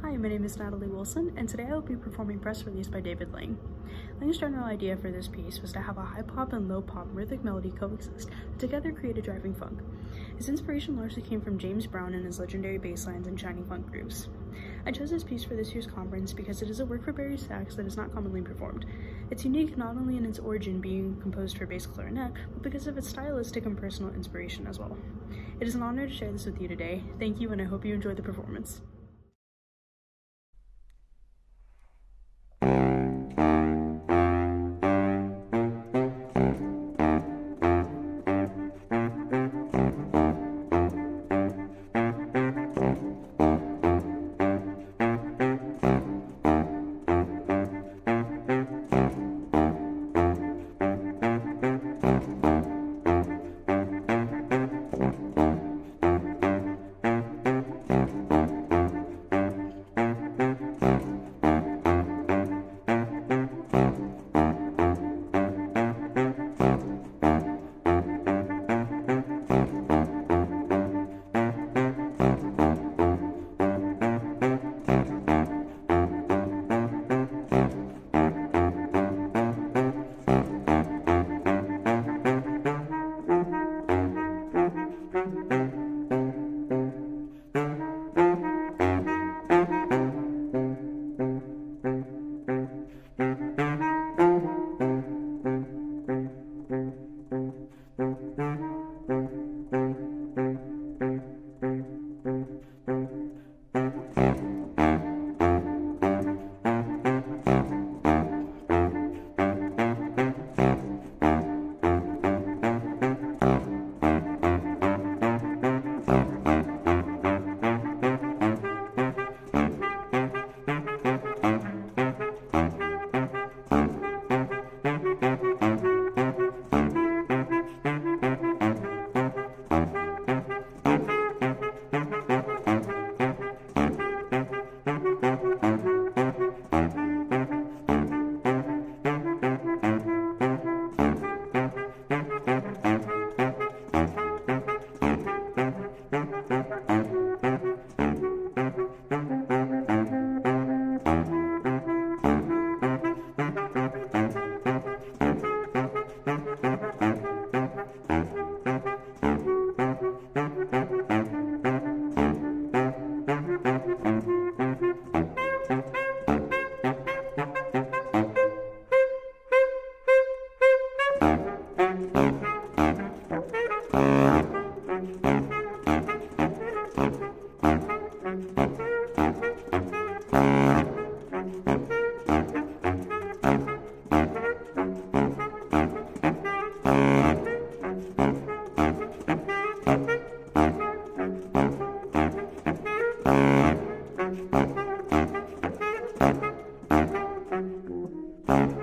Hi, my name is Natalie Wilson, and today I will be performing Press Release by David Lang. Lang's general idea for this piece was to have a high pop and low pop rhythmic melody coexist, and together create a driving funk. His inspiration largely came from James Brown and his legendary bass lines and shiny funk grooves. I chose this piece for this year's conference because it is a work for bari sax that is not commonly performed. It's unique not only in its origin being composed for bass clarinet, but because of its stylistic and personal inspiration as well. It is an honor to share this with you today. Thank you and I hope you enjoy the performance. Thank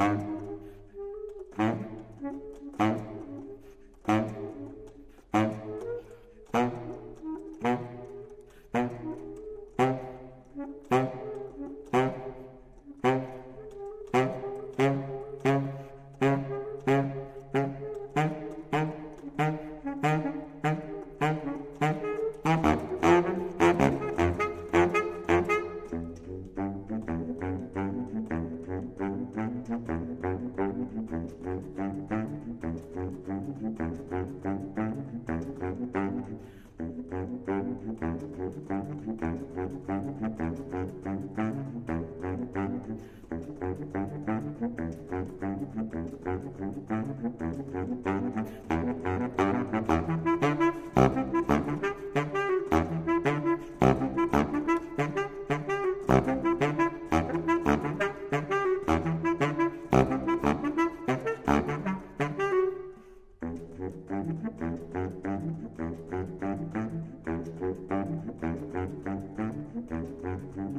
you. Thank you.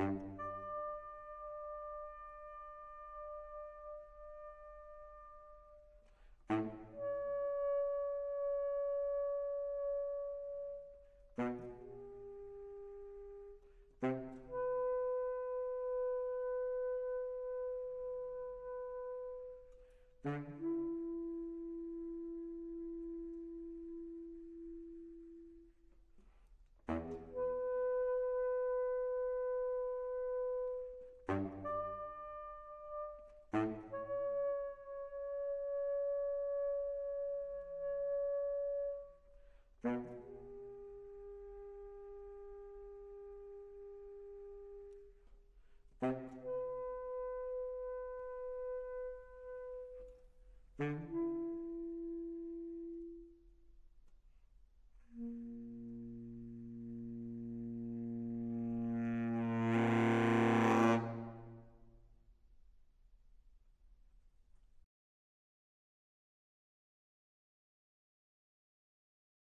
Thank mm -hmm. you.